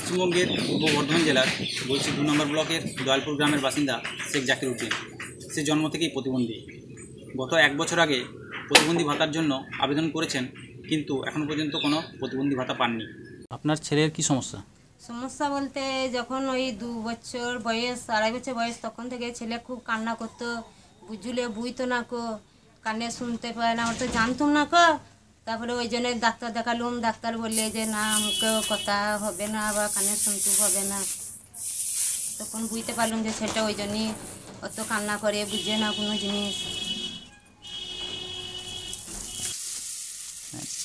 পশ্চিমবঙ্গের পূর্ব বর্ধমান জেলার বলছি দু নম্বর ব্লকের দয়ালপুর গ্রামের বাসিন্দা শেখ জাকির উদ্দিন সে জন্ম থেকেই প্রতিবন্ধী। গত এক বছর আগে প্রতিবন্ধী ভাতার জন্য আবেদন করেছেন কিন্তু এখনও পর্যন্ত কোনো প্রতিবন্ধী ভাতা পাননি। আপনার ছেলের কি সমস্যা? সমস্যা বলতে যখন ওই দু বছর বয়স আড়াই বছর বয়স তখন থেকে ছেলে খুব কান্না করতো বুঝলে বুঝতো না কো কানে শুনতে পায় না ওর তো জানতুম না কো তারপরে ওই জন্য ডাক্তার দেখালুম ডাক্তার বললে যে না আমাকে কথা হবে না বা কানে শুনতে হবে না। তখন বুঝতে পারলুম যে সেটা ওই জন্যই অত কান্না করে বুঝে না কোনো জিনিস।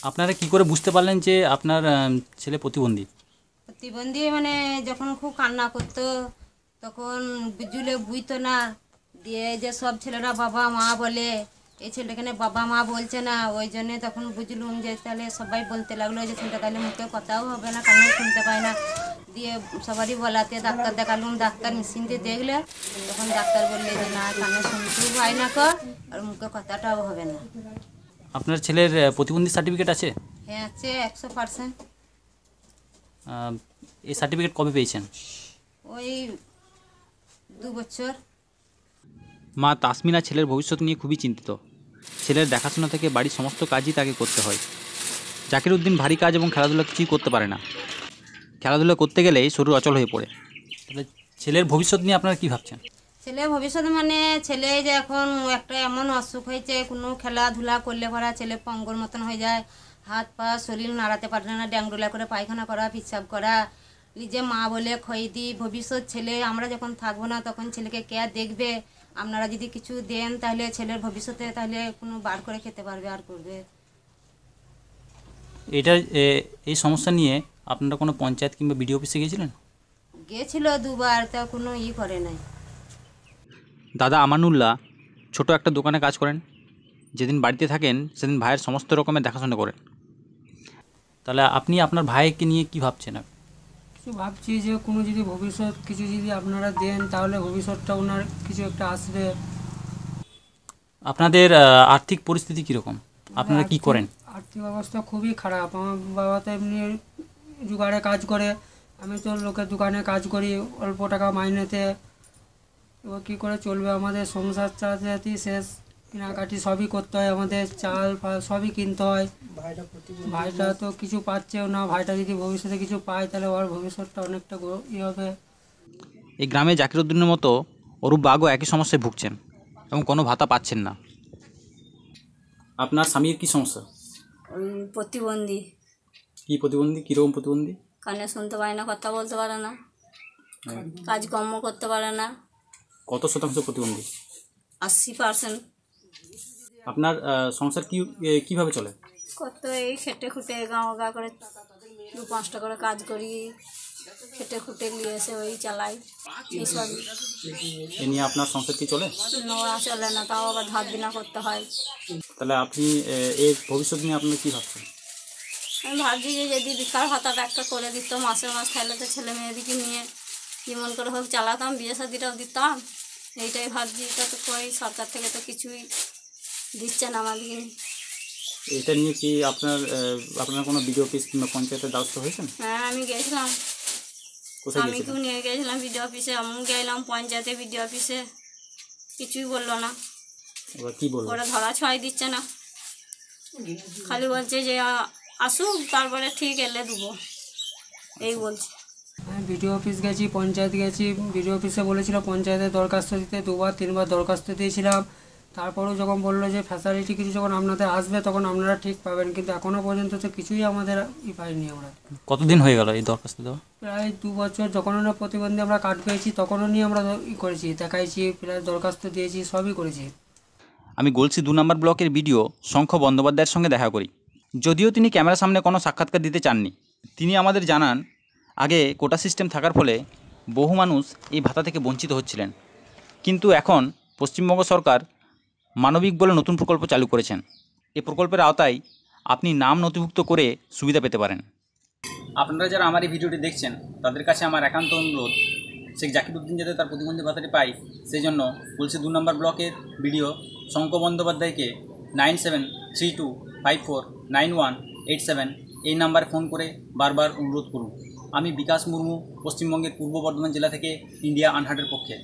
আপনারা কি করে বুঝতে পারলেন যে আপনার ছেলে প্রতিবন্ধী? প্রতিবন্ধী মানে যখন খুব কান্না করতো তখন বুঝলে বুঝতো না। দিয়ে যে সব ছেলেরা বাবা মা বলে এই ছেলেখানে বাবা মা বলছে না ওই জন্য তখন বুঝলুম যে তাহলে সবাই বলতে লাগল যে ছেলেটা তাহলে মুখে কথাও হবে না কান্নাও শুনতে পায় না। দিয়ে সবারই বলাতে ডাক্তার দেখালুম ডাক্তার মেশিন দিয়ে দেখলে তখন ডাক্তার বললে যে না কানে শুনতেও পায় না কর আর মুখে কথাটাও হবে না। আপনার ছেলের প্রতিবন্ধী সার্টিফিকেট আছে? হ্যাঁ আছে একশো পার্সেন্ট এই সার্টিফিকেট কবে পেয়েছেন? ওই দু বছর। মা তাসমিনা ছেলের ভবিষ্যৎ নিয়ে খুবই চিন্তিত। ছেলের দেখাশোনা থেকে বাড়ির সমস্ত কাজই তাকে করতে হয়। জাকির উদ্দিন ভারী কাজ এবং খেলাধুলা কিছুই করতে পারে না। খেলাধুলা করতে গেলেই শরীর অচল হয়ে পড়ে। তাহলে ছেলের ভবিষ্যৎ নিয়ে আপনারা কী ভাবছেন? ছেলে ভবিষ্যৎ মানে ছেলে যে এখন একটা এমন অসুখ হয়েছে, কোনো খেলাধুলা করলে পরা ছেলে পঙ্গর মতন হয়ে যায়। হাত পা, শরীর নাড়াতে পারে না, ড্যাংডোলা করে পায়খানা করা পিসাব করা। নিজে মা বলে খই দিই, ভবিষ্যৎ ছেলে, আমরা যখন থাকব না তখন ছেলেকে কে দেখবে? আপনারা যদি কিছু দেন তাহলে ছেলের ভবিষ্যতে তাহলে কোনো বার করে খেতে পারবে আর করবে। এটা এই সমস্যা নিয়ে আপনারা কোনো পঞ্চায়েত কিংবা বিডিও অফিসে গিয়েছিলেন? গেছিল দুবার তা কোনো ই করে নাই। দাদা আমানুল্লাহ ছোট একটা দোকানে কাজ করেন। যেদিন বাড়িতে থাকেন সেদিন ভাইয়ের সমস্ত রকমের দেখাশোনা করেন। তাহলে আপনি আপনার ভাইকে নিয়ে কি ভাবছেন আর? ভাবছি যে কোনো যদি ভবিষ্যৎ কিছু যদি আপনারা দেন তাহলে ভবিষ্যৎটা ওনার কিছু একটা আসবে। আপনাদের আর্থিক পরিস্থিতি কীরকম? আপনারা কি করেন? আর্থিক অবস্থা খুবই খারাপ। আমার বাবা তো এমনি জোগাড়ে কাজ করে। আমি তো লোকের দোকানে কাজ করি অল্প টাকা মাইনেতে। এবার কী করে চলবে? আমাদের সংসার চালাতে শেষ। কেনাকাটি সবই করতে হয় আমাদের চাল ফাল সবই কিনতে হয়। ভাইটা তো কিছু পাচ্ছেও না ভাইটা যদি ভবিষ্যতে কিছু পায় তাহলে ওর ভবিষ্যৎটা অনেকটা গো- ই হবে। এই গ্রামে জাকিরউদ্দিনের মতো অরূপ বাগও একই সমস্যায় ভুগছেন এবং কোনো ভাতা পাচ্ছেন না। আপনার স্বামীর কি সমস্যা? প্রতিবন্ধী। কি প্রতিবন্ধী? কীরকম প্রতিবন্ধী? কানে শুনতে পারে না কথা বলতে পারে না। কাজকর্ম করতে পারে না। কত শতাংশ প্রতিবন্ধী? আশি পার্সেন্ট। আপনার সংসার কি কীভাবে চলে? কত এই খেটে খুঁটে গাঁ গা করে দু পাঁচটা করে কাজ করি খেটে খুঁটে নিয়ে এসে ওই চালাই এইসব এ নিয়ে আপনার সংসার কি চলে? নোড়া চলে না তাও আবার ধার দিনা করতে হয়। তাহলে আপনি এ, এর ভবিষ্যৎ নিয়ে আপনি কি ভাবছেন? আমি ভাবছি যে যদি বিকার ভাতাটা একটা করে দিত মাসে মাস তাহলে তো ছেলে মেয়েদিকে নিয়ে যেমন করে হোক চালাতাম বিয়ে শাদিটাও দিতাম। এইটাই ভাবছি এটা তো কই সরকার থেকে তো কিছুই দিচ্ছে না আমাদেরকে। এটা নিয়ে কি আপনার আপনার কোনো বিডিও অফিস কিংবা পঞ্চায়েতের দ্বারস্থ হয়েছেন? হ্যাঁ আমি গেছিলাম। আমি গিয়েছিলেন? নিয়ে গেছিলাম বিডিও অফিসে আমিও গেলাম পঞ্চায়েতে বিডিও অফিসে। কিছুই বলল না। এবার কি বলব ওরা ধরা ছয় দিচ্ছে না। খালি বলছে যে আসুক তারপরে ঠিক এলে দেবো। এই বলছে। আমি বিডিও অফিস গেছি পঞ্চায়েত গেছি। বিডিও অফিসে বলেছিল পঞ্চায়েতে দরখাস্ত দিতে দুবার তিনবার দরখাস্ত দিয়েছিলাম। তারপরেও যখন বলল যে ফ্যাসিলিটি কিছু যখন আপনাদের আসবে তখন আপনারা ঠিক পাবেন। কিন্তু এখনও পর্যন্ত তো কিছুই আমাদের ই পাইনি আমরা। কতদিন হয়ে গেল এই দরখাস্ত দেওয়া? প্রায় দু বছর যখন আমরা প্রতিবন্ধী আমরা কার্ড পেয়েছি তখনও নিয়ে আমরা ই করেছি দেখাইছি প্রায় দরখাস্ত দিয়েছি সবই করেছি। আমি গলসি দু নম্বর ব্লকের ভিডিও শঙ্খ বন্দ্যোপাধ্যায়ের সঙ্গে দেখা করি। যদিও তিনি ক্যামেরার সামনে কোনো সাক্ষাৎকার দিতে চাননি। তিনি আমাদের জানান আগে কোটা সিস্টেম থাকার ফলে বহু মানুষ এই ভাতা থেকে বঞ্চিত হচ্ছিলেন। কিন্তু এখন পশ্চিমবঙ্গ সরকার মানবিক বলে নতুন প্রকল্প চালু করেছেন। এই প্রকল্পের আওতায় আপনি নাম নথিভুক্ত করে সুবিধা পেতে পারেন। আপনারা যারা আমার এই ভিডিওটি দেখছেন, তাদের কাছে আমার একান্ত অনুরোধ, শেখ জাকিরউদ্দিন যাতে তার প্রতিবন্ধী ভাতাটি পায় সেই জন্য বলছে দু নম্বর ব্লকের ভিডিও শঙ্খ বন্দ্যোপাধ্যায়কে nine seven three two five four nine one eight seven এই নাম্বারে ফোন করে বারবার অনুরোধ করুন। আমি বিকাশ মুর্মু পশ্চিমবঙ্গের পূর্ব বর্ধমান জেলা থেকে ইন্ডিয়া আনহার্টের পক্ষে।